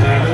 Yeah.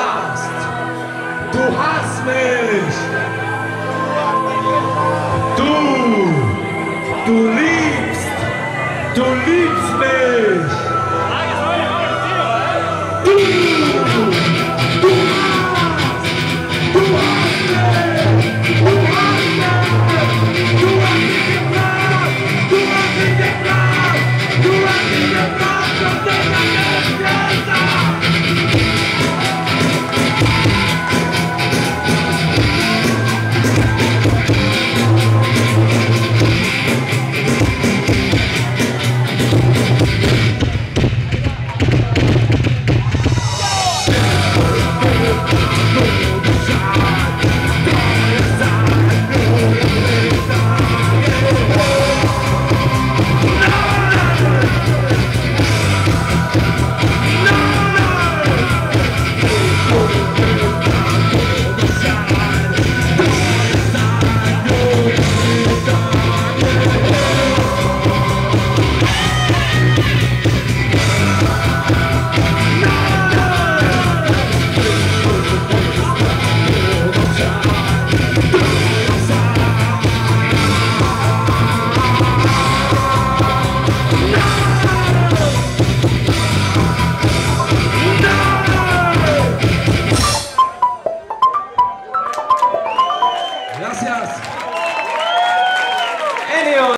hast. Du hast mich. Du, du liebst, du liebst mich.